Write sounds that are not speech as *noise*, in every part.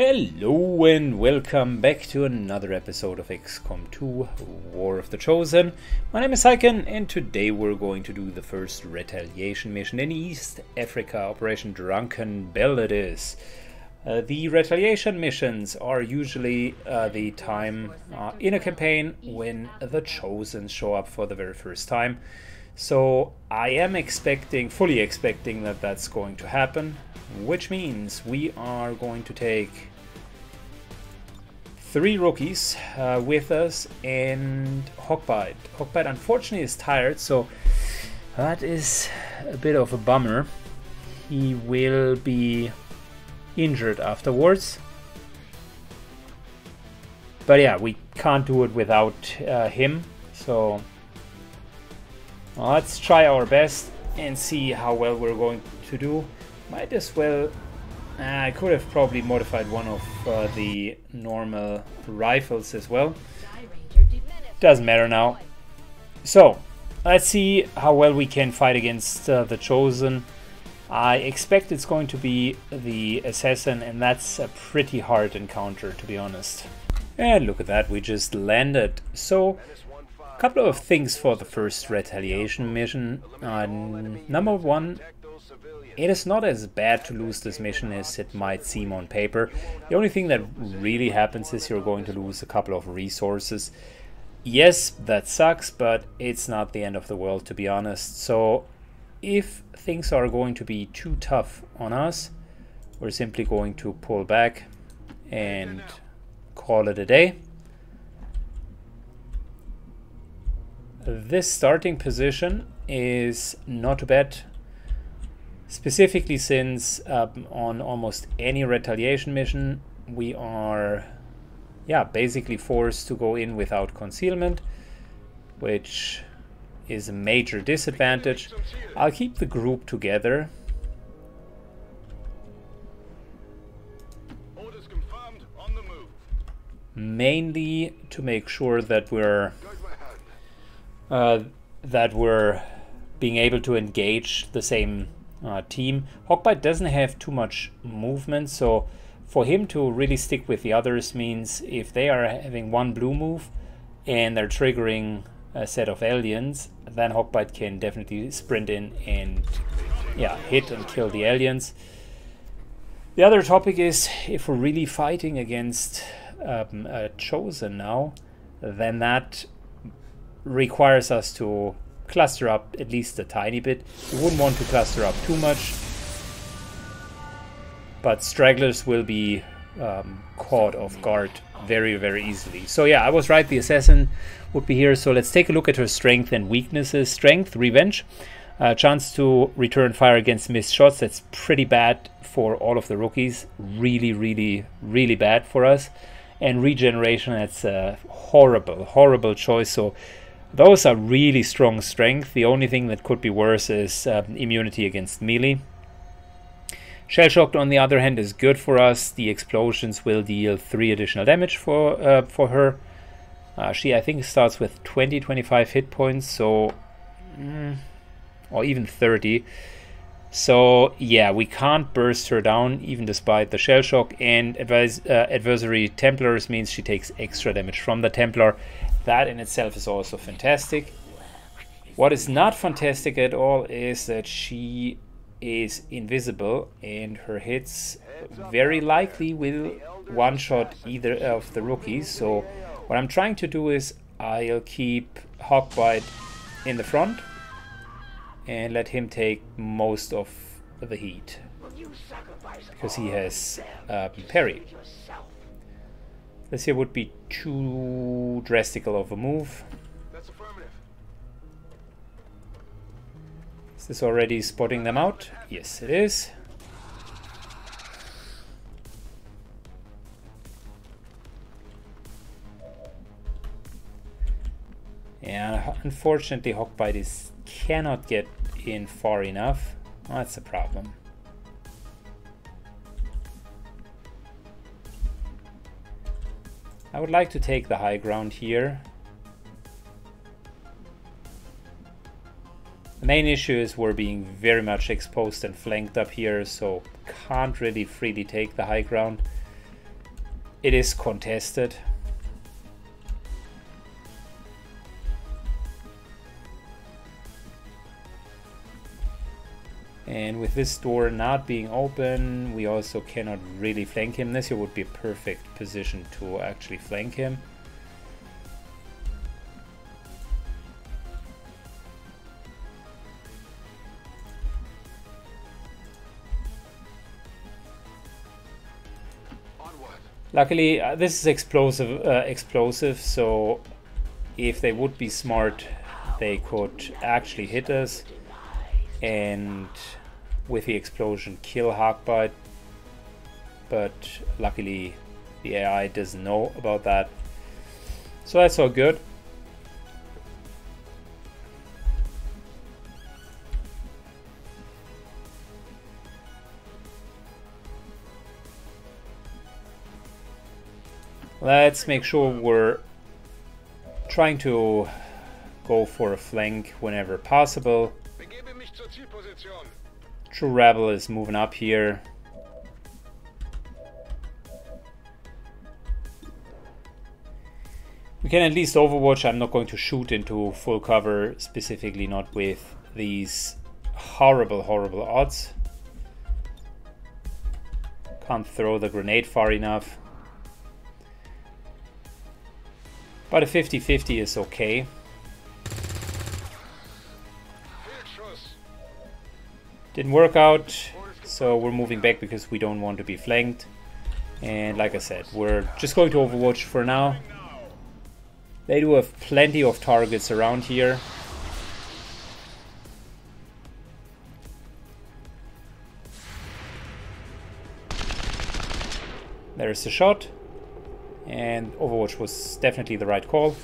Hello and welcome back to another episode of XCOM 2 War of the Chosen. My name is Syken and today we're going to do the first retaliation mission in East Africa, Operation Drunken Bell it is. Uh, the retaliation missions are usually uh, the time uh, in a campaign when the Chosen show up for the very first time. So I am expecting, fully expecting that that's going to happen, which means we are going to take three rookies uh, with us and Hawkbite. Hawkbite unfortunately is tired, so that is a bit of a bummer. He will be injured afterwards. But yeah, we can't do it without uh, him, so let's try our best and see how well we're going to do. Might as well... Uh, I could have probably modified one of uh, the normal rifles as well. Doesn't matter now. So, let's see how well we can fight against uh, the Chosen. I expect it's going to be the Assassin, and that's a pretty hard encounter, to be honest. And look at that, we just landed. So, a couple of things for the first retaliation mission. Uh, number one, it is not as bad to lose this mission as it might seem on paper. The only thing that really happens is you're going to lose a couple of resources. Yes, that sucks, but it's not the end of the world to be honest. So if things are going to be too tough on us, we're simply going to pull back and call it a day. This starting position is not too bad, specifically since um, on almost any retaliation mission we are yeah, basically forced to go in without concealment, which is a major disadvantage. I'll keep the group together. Mainly to make sure that we're uh, that we're being able to engage the same uh, team. Hawkbite doesn't have too much movement, so for him to really stick with the others means if they are having one blue move and they're triggering a set of aliens, then Hawkbite can definitely sprint in and yeah, hit and kill the aliens. The other topic is if we're really fighting against um, a chosen now, then that requires us to cluster up at least a tiny bit. You wouldn't want to cluster up too much, but stragglers will be um, caught off guard very, very easily. So yeah, I was right, the assassin would be here. So let's take a look at her strength and weaknesses. Strength, revenge. Uh, chance to return fire against missed shots. That's pretty bad for all of the rookies. Really, really, really bad for us. And regeneration, that's a horrible, horrible choice. So those are really strong strength. The only thing that could be worse is um, immunity against melee. Shell shocked, on the other hand, is good for us. The explosions will deal three additional damage for uh, for her. Uh, she, I think, starts with 20, 25 hit points, so mm, or even 30. So yeah, we can't burst her down even despite the shell shock. And uh, adversary Templars means she takes extra damage from the Templar. That in itself is also fantastic. What is not fantastic at all is that she is invisible and her hits very likely will one-shot either of the rookies. So what I'm trying to do is I'll keep Hawkbite in the front and let him take most of the heat because he has uh, parry. This here would be too drastic of a move. That's affirmative. Is this already spotting them out? Yes, it is. Yeah, unfortunately Hawkbite is cannot get in far enough. That's a problem. I would like to take the high ground here. The main issue is we're being very much exposed and flanked up here, so can't really freely take the high ground. it is contested. And with this door not being open, we also cannot really flank him. This here would be a perfect position to actually flank him. Luckily, uh, this is explosive, uh, explosive, so if they would be smart, they could actually hit us and with the explosion kill Hawkbite. But luckily the AI doesn't know about that. So that's all good. Let's make sure we're trying to go for a flank whenever possible. True Rebel is moving up here. We can at least overwatch. I'm not going to shoot into full cover, specifically not with these horrible, horrible odds. Can't throw the grenade far enough. But a 50-50 is okay. Didn't work out, so we're moving back because we don't want to be flanked. And like I said, we're just going to Overwatch for now. They do have plenty of targets around here. There's a shot. And Overwatch was definitely the right call.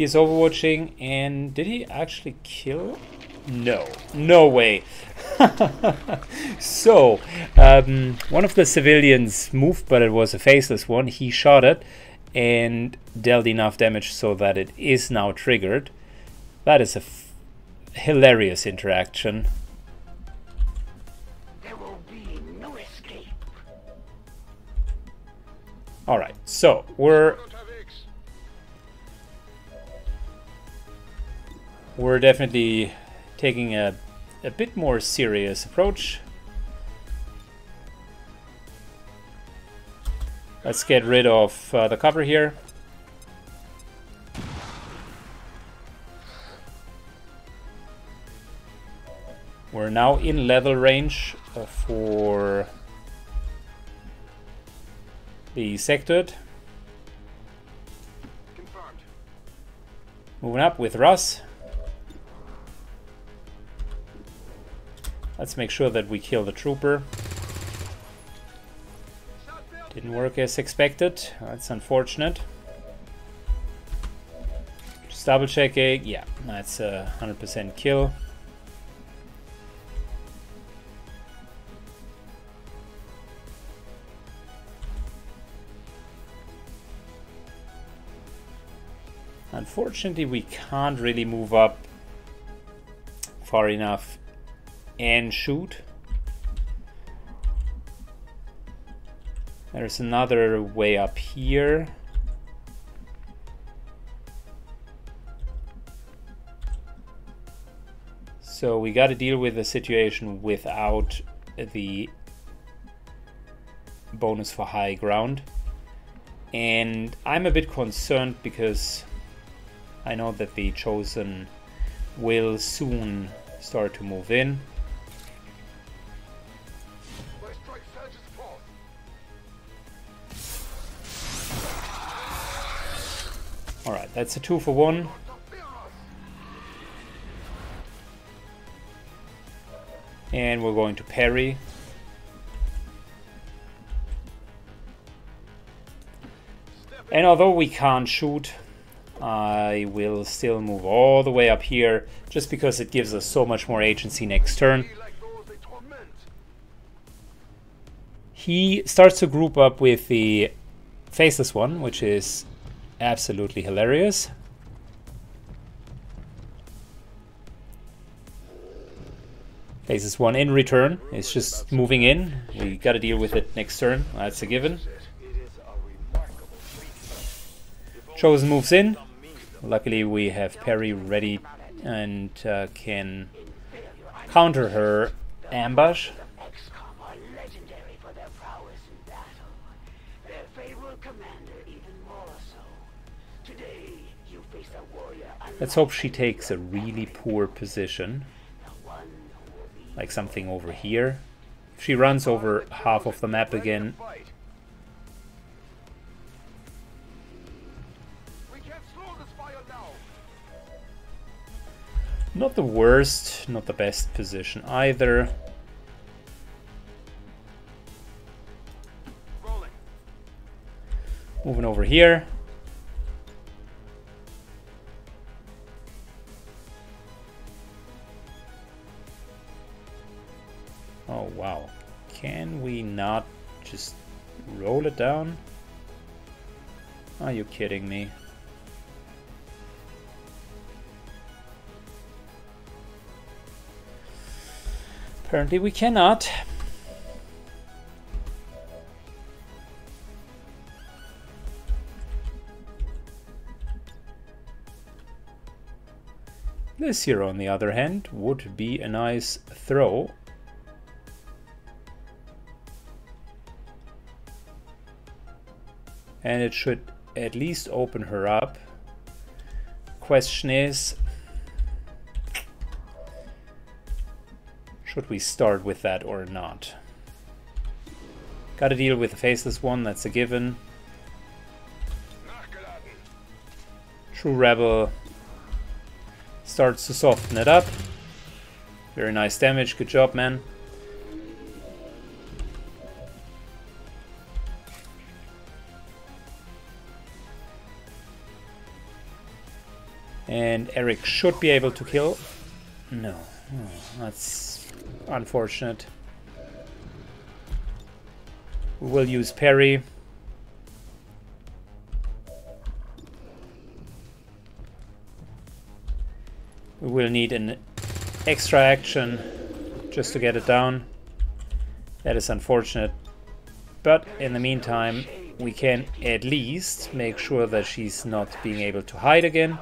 He is overwatching, and did he actually kill? No, no way. *laughs* so, um, one of the civilians moved, but it was a faceless one. He shot it and dealt enough damage so that it is now triggered. That is a hilarious interaction. There will be no escape. Alright, so we're we're definitely taking a, a bit more serious approach. Let's get rid of uh, the cover here. We're now in level range uh, for the Sectoid. Moving up with Russ. Let's make sure that we kill the trooper. Didn't work as expected. That's unfortunate. Just double checking. Yeah, that's a 100% kill. Unfortunately, we can't really move up far enough and shoot. There's another way up here. So we got to deal with the situation without the bonus for high ground. And I'm a bit concerned because I know that the Chosen will soon start to move in. Alright, that's a two for one. And we're going to parry. And although we can't shoot, I will still move all the way up here just because it gives us so much more agency next turn. He starts to group up with the faceless one, which is absolutely hilarious. Places one in return. It's just moving in. We gotta deal with it next turn. That's a given. Chosen moves in. Luckily we have parry ready and uh, can counter her ambush. Let's hope she takes a really poor position. Like something over here. If she runs over half of the map again, Not the worst, not the best position either. Moving over here. Can we not just roll it down? Are you kidding me? Apparently we cannot. This here, on the other hand, would be a nice throw. And it should at least open her up. Question is, Should we start with that or not? Gotta deal with the faceless one, that's a given. True Rebel starts to soften it up. Very nice damage, good job man. And Eric should be able to kill. No, oh, that's unfortunate. We will use parry. We will need an extra action just to get it down. That is unfortunate. But in the meantime, we can at least make sure that she's not being able to hide again.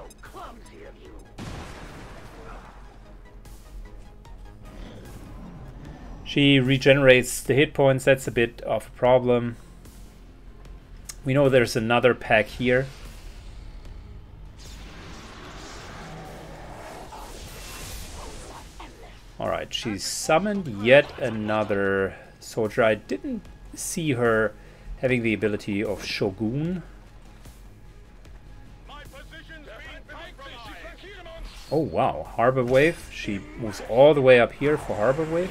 She regenerates the hit points, that's a bit of a problem. We know there's another pack here. Alright, she's summoned yet another soldier. I didn't see her having the ability of Shogun. Oh wow, Harbor Wave. She moves all the way up here for Harbor Wave.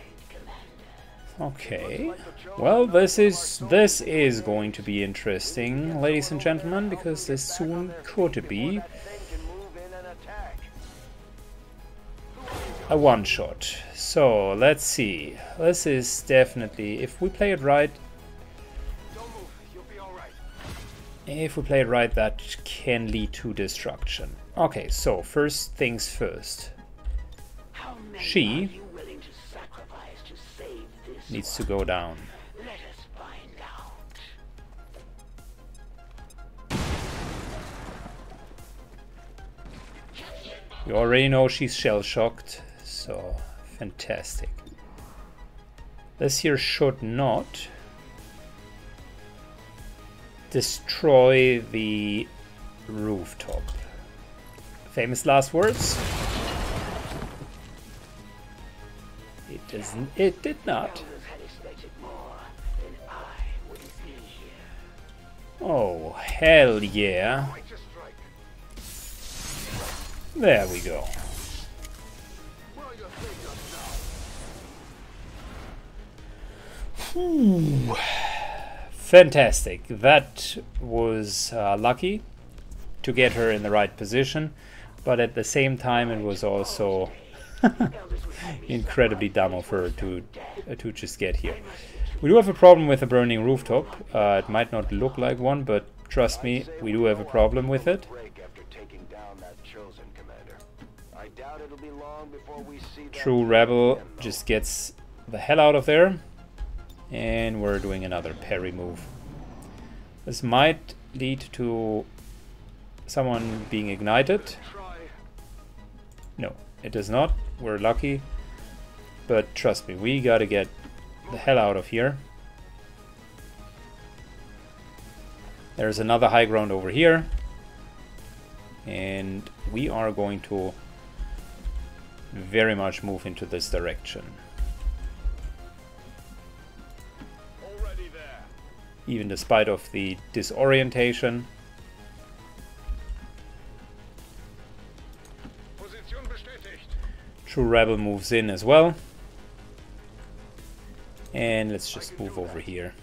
Okay. Well, this is this is going to be interesting, ladies and gentlemen, because this soon could be a one-shot. So, let's see. This is definitely, if we play it right, if we play it right, that can lead to destruction. Okay, so first things first. She needs to go down. You already know she's shell-shocked, so fantastic. This here should not destroy the rooftop. Famous last words? It doesn't. It did not. Oh, hell yeah. There we go. Fantastic. That was uh, lucky to get her in the right position, but at the same time it was also *laughs* incredibly dumb of her to uh, to just get here. We do have a problem with a burning rooftop. Uh, it might not look like one, but trust me, we do have a problem with it. True Rebel just gets the hell out of there. And we're doing another parry move. This might lead to someone being ignited. No, it does not. We're lucky. But trust me, we gotta get the hell out of here. There's another high ground over here. And we are going to very much move into this direction. Even despite of the disorientation. True Rebel moves in as well. And let's just move over here.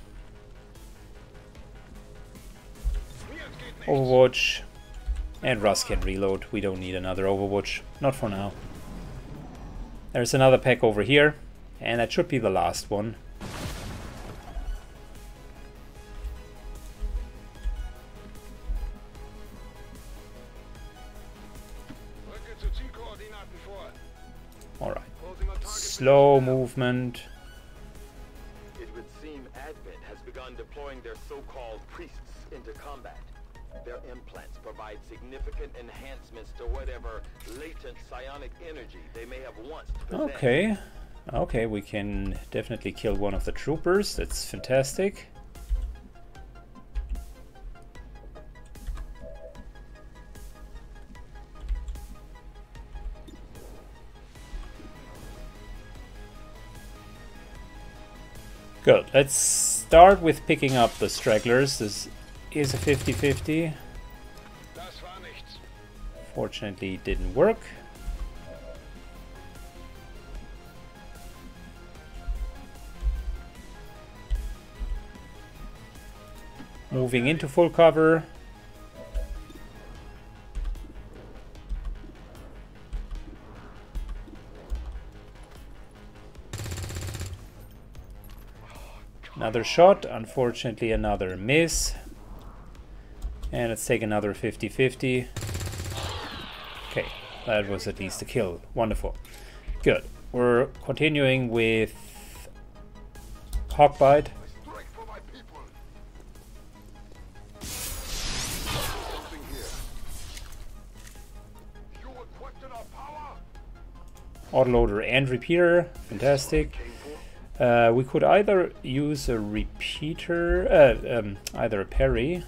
Overwatch. And Russ can reload. We don't need another Overwatch. Not for now. There's another pack over here. And that should be the last one. Alright. Slow movement. Deploying their so-called priests into combat. Their implants provide significant enhancements to whatever latent psionic energy they may have once possessed. Okay. Okay, we can definitely kill one of the troopers. That's fantastic. Good. Let's start with picking up the stragglers. This is a 50-50. Fortunately, it didn't work. Moving into full cover. Another shot, unfortunately another miss. And let's take another 50-50. Okay, that was at least a kill. Wonderful. Good. We're continuing with Hawkbite. Autoloader and repeater, fantastic. Uh, we could either use a repeater, uh, um, either a parry,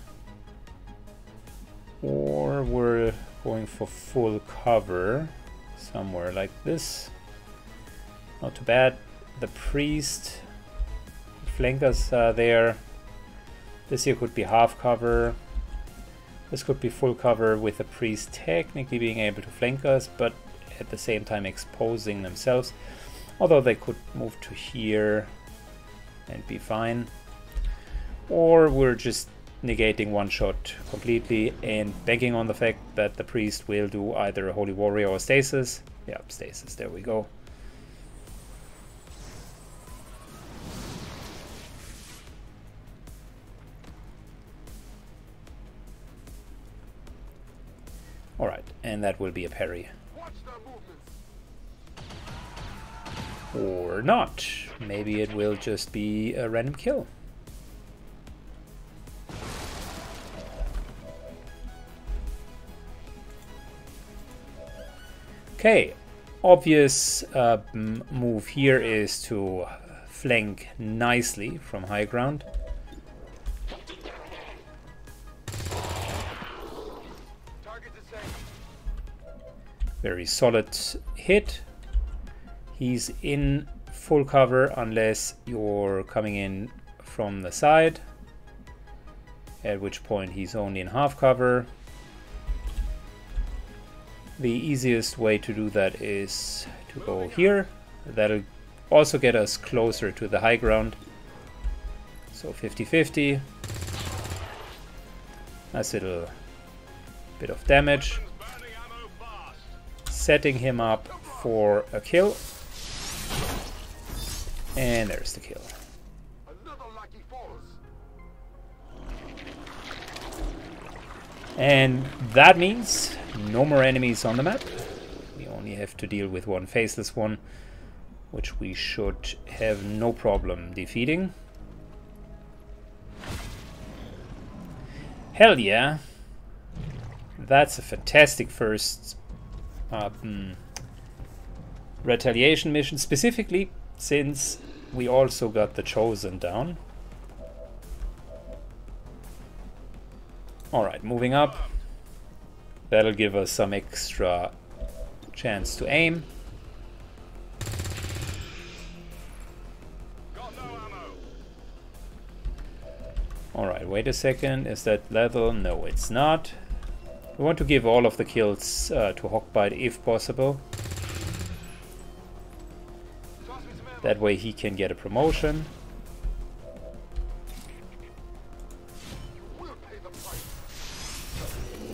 or we're going for full cover somewhere like this. Not too bad. The priest flank us uh, there. This here could be half cover. This could be full cover with the priest technically being able to flank us, but at the same time exposing themselves. Although they could move to here and be fine. Or we're just negating one shot completely and banking on the fact that the priest will do either a holy warrior or stasis. Yeah, stasis, there we go. Alright, and that will be a parry. Or not. Maybe it will just be a random kill. Okay, obvious uh, move here is to flank nicely from high ground. Very solid hit. He's in full cover unless you're coming in from the side, at which point he's only in half cover. The easiest way to do that is to go here. That'll also get us closer to the high ground. So 50-50. Nice little bit of damage. Setting him up for a kill. And there's the kill. And that means no more enemies on the map. We only have to deal with one faceless one, which we should have no problem defeating. Hell yeah. That's a fantastic first um, retaliation mission, specifically since we also got the Chosen down. Alright, moving up. That'll give us some extra chance to aim. Alright, wait a second. Is that level? No, it's not. We want to give all of the kills uh, to Hawkbite if possible. That way he can get a promotion.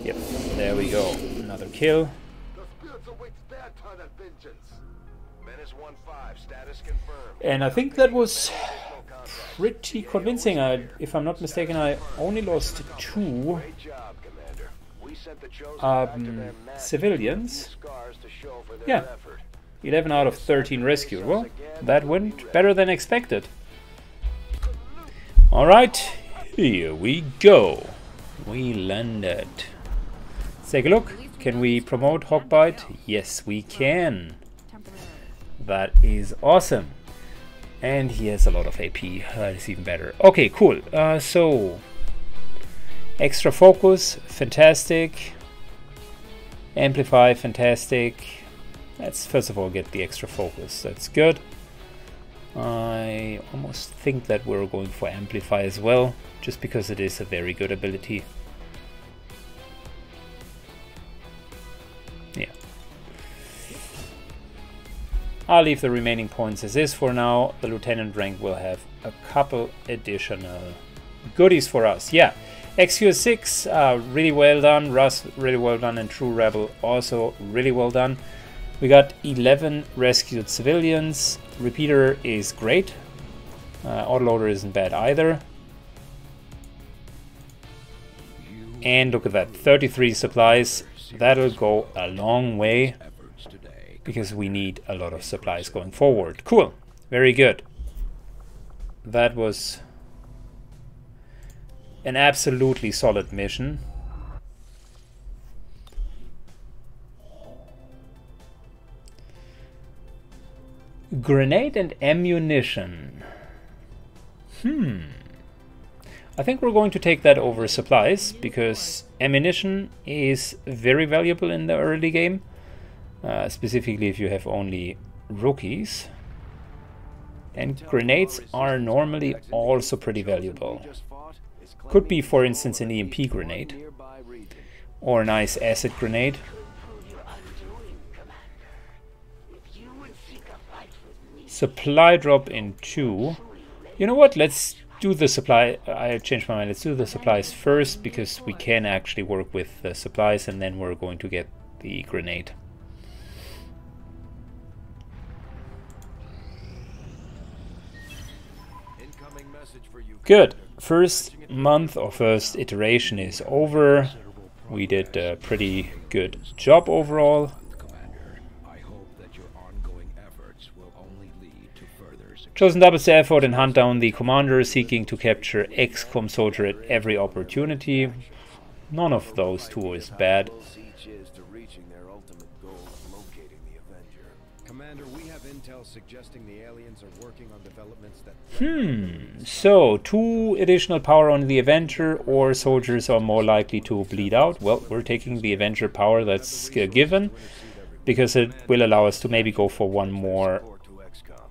Yep, there we go. Another kill. And I think that was pretty convincing. I, if I'm not mistaken, I only lost two um, civilians. Yeah, 11 out of 13 rescued. Well, that went better than expected. Alright, here we go. We landed. Let's take a look. Can we promote Hawkbite? Yes, we can. That is awesome. And he has a lot of AP. That is even better. Okay, cool. Uh, so, extra focus, fantastic. Amplify, fantastic. Let's first of all get the extra focus. That's good. I almost think that we're going for Amplify as well, just because it is a very good ability. Yeah. I'll leave the remaining points as is for now. The lieutenant rank will have a couple additional goodies for us. Yeah, XQ6, uh, really well done. Russ, really well done. And True Rebel, also really well done. We got 11 rescued civilians. Repeater is great. Uh, autoloader isn't bad either. And look at that, 33 supplies. That'll go a long way because we need a lot of supplies going forward. Cool. Very good. That was an absolutely solid mission. Grenade and ammunition. Hmm. I think we're going to take that over supplies because ammunition is very valuable in the early game. Uh, specifically if you have only rookies. And grenades are normally also pretty valuable. Could be, for instance, an EMP grenade. Or a nice acid grenade. Supply drop in two. You know what? Let's do the supply. I changed my mind. Let's do the supplies first because we can actually work with the supplies and then we're going to get the grenade. Good. First month or first iteration is over. We did a pretty good job overall. Chosen doubles the effort and hunt down the commander, seeking to capture XCOM soldier at every opportunity. None of those two is bad. Commander, we have intel suggesting the aliens are working on developments that Hmm, so two additional power on the Avenger or soldiers are more likely to bleed out. Well, we're taking the Avenger power that's given because it will allow us to maybe go for one more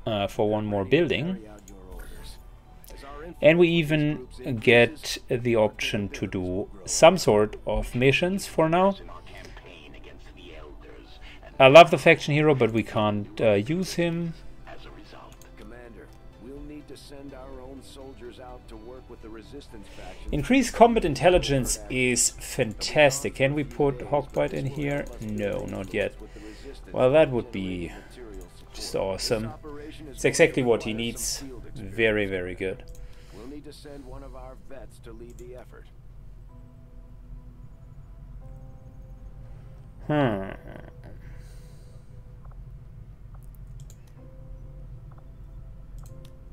uh, for one more building. And we even get the option to do some sort of missions for now. I love the faction hero, but we can't uh, use him to send our own soldiers out to work Increased combat intelligence is fantastic. Can we put Hawkbite in here? No, not yet. Well, that would be just awesome. It's exactly what he needs. Very, very good. We'll need to send one of our vets to lead the effort. Hmm.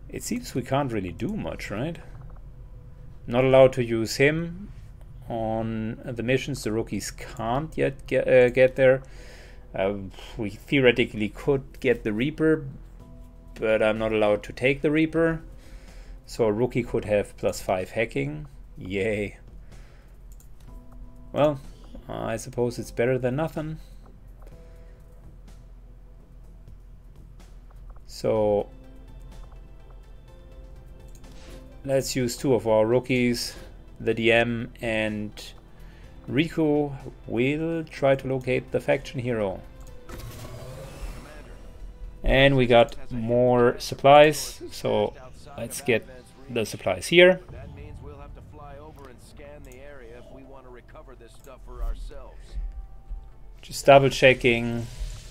It seems we can't really do much, right? Not allowed to use him on the missions. The rookies can't yet get, uh, get there. Uh, we theoretically could get the Reaper, but I'm not allowed to take the Reaper. So a rookie could have plus 5 hacking. Yay. Well, I suppose it's better than nothing. So let's use two of our rookies, the DM and Riku will try to locate the faction hero. And we got more supplies, so let's get the supplies here. Just double checking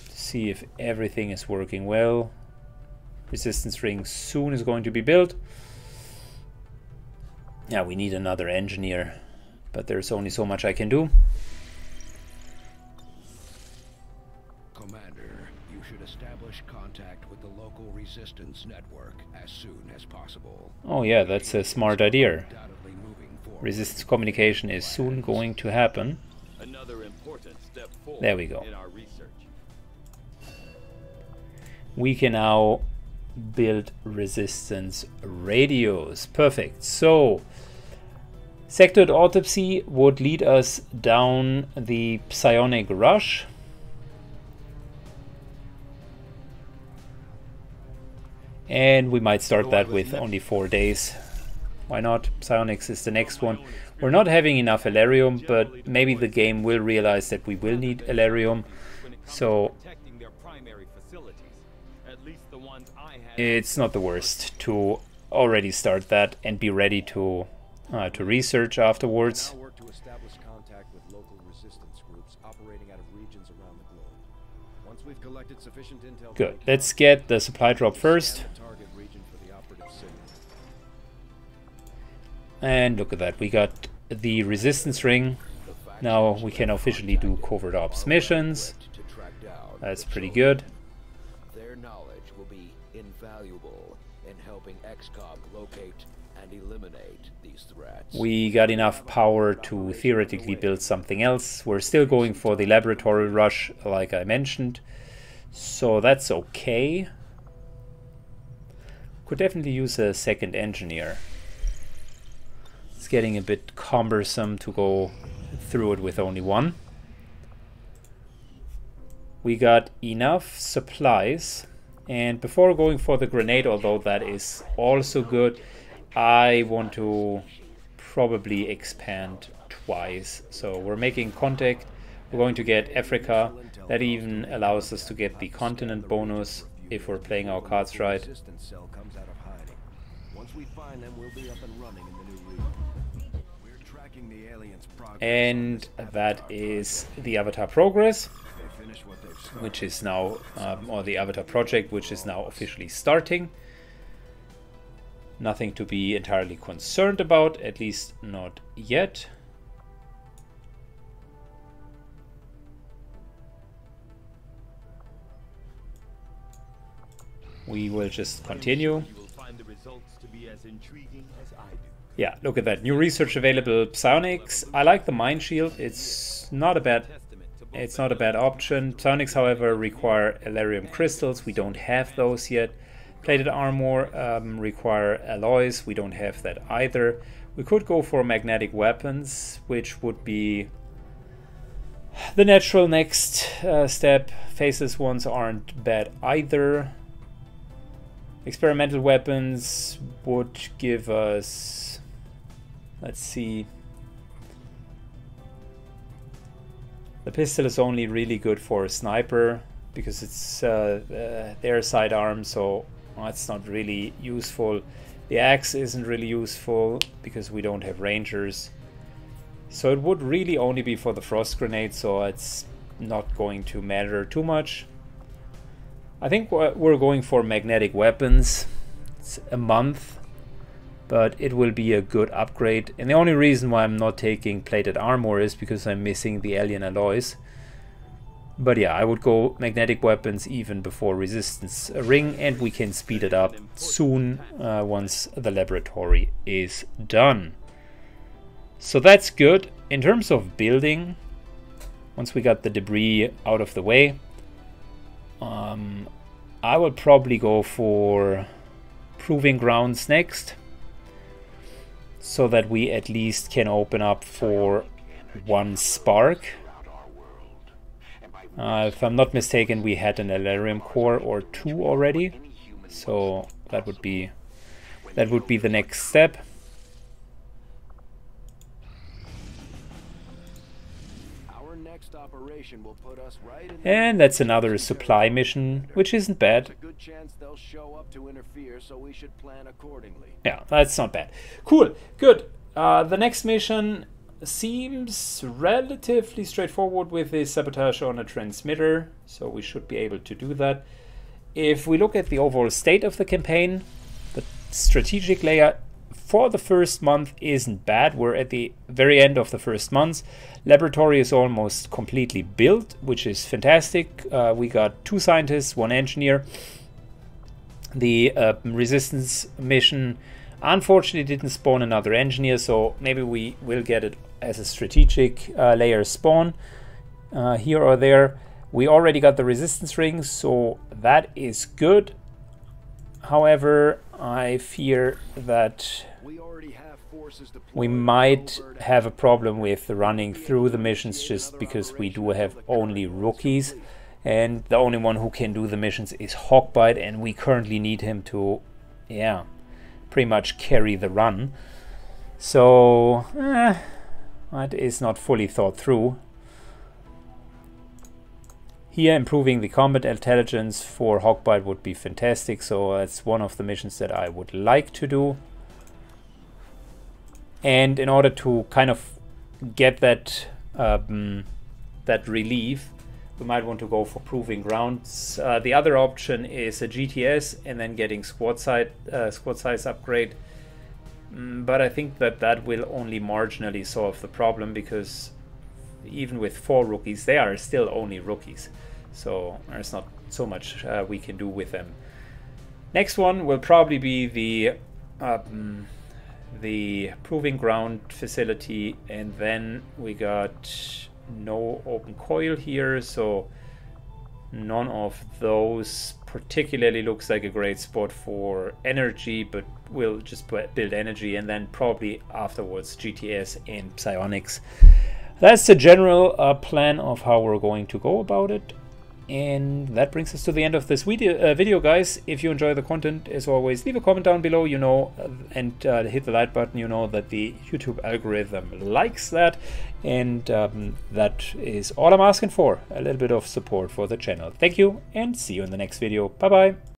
to see if everything is working well. Resistance ring soon is going to be built. Yeah, we need another engineer, but there's only so much I can do. Commander, you should establish contact with the local resistance network as soon as possible. Oh yeah, that's a smart idea. Resistance communication is soon going to happen. There we go. We can now build resistance radios. Perfect. So Sectoid autopsy would lead us down the psionic rush. And we might start that with only four days. Why not? Psionics is the next one. We're not having enough Elerium, but maybe the game will realize that we will need Elerium. So it's not the worst to already start that and be ready to uh, to research afterwards. Good. Let's get the supply drop first. And look at that. We got the resistance ring. Now we can officially do covert ops missions. That's pretty good. We got enough power to theoretically build something else. We're still going for the laboratory rush, like I mentioned. So that's okay. Could definitely use a second engineer. It's getting a bit cumbersome to go through it with only one. We got enough supplies. And before going for the grenade, although that is also good, I want to probably expand twice. So we're making contact. We're going to get Africa. That even allows us to get the continent bonus if we're playing our cards right. And that is the Avatar Progress, which is now, um, or the Avatar Project, which is now officially starting. Nothing to be entirely concerned about, at least not yet. We will just continue. Yeah, look at that. New research available. Psionics. I like the Mind Shield. It's not a bad it's not a bad option. Psionics, however, require Elerium crystals. We don't have those yet. Plated armor um, require alloys. We don't have that either. We could go for magnetic weapons, which would be the natural next uh, step. Faceless ones aren't bad either. Experimental weapons would give us... Let's see... The pistol is only really good for a sniper because it's uh, uh, their sidearm, so Oh, that's not really useful. The axe isn't really useful because we don't have rangers. So it would really only be for the frost grenade, so it's not going to matter too much. I think we're going for magnetic weapons. It's a month, but it will be a good upgrade. And the only reason why I'm not taking plated armor is because I'm missing the alien alloys. But yeah, I would go magnetic weapons even before resistance ring and we can speed it up soon uh, once the laboratory is done. So that's good. In terms of building, once we got the debris out of the way, um, I would probably go for proving grounds next so that we at least can open up for one spark uh, if I'm not mistaken, we had an Elerium core or two already, so that would be that would be the next step. Right and that's another supply mission, which isn't bad. So yeah, that's not bad. Cool, good. Uh, the next mission seems relatively straightforward with the sabotage on a transmitter, so we should be able to do that. If we look at the overall state of the campaign, the strategic layer for the first month isn't bad. We're at the very end of the first month. Laboratory is almost completely built, which is fantastic. Uh, we got two scientists, one engineer. The uh, resistance mission unfortunately didn't spawn another engineer, so maybe we will get it as a strategic uh, layer spawn uh, here or there. We already got the resistance rings, so that is good. However, I fear that we might have a problem with running through the missions just because we do have only rookies and the only one who can do the missions is Hawkbite and we currently need him to yeah pretty much carry the run so eh, that is not fully thought through. Here, improving the combat intelligence for Hawkbite would be fantastic, so that's one of the missions that I would like to do. And in order to kind of get that um, that relief, we might want to go for proving grounds. Uh, the other option is a GTS and then getting squad size, uh, squad size upgrade. Mm, but I think that that will only marginally solve the problem because even with four rookies, they are still only rookies. So there's not so much uh, we can do with them. Next one will probably be the um, the proving ground facility, and then we got no open coil here, so none of those particularly looks like a great spot for energy, but we'll just build energy and then probably afterwards GTS and psionics. That's the general uh, plan of how we're going to go about it. And that brings us to the end of this video, uh, video, guys. If you enjoy the content, as always, leave a comment down below, you know, uh, and uh, hit the like button. You know that the YouTube algorithm likes that. And um, that is all I'm asking for, a little bit of support for the channel. Thank you, and see you in the next video. Bye-bye.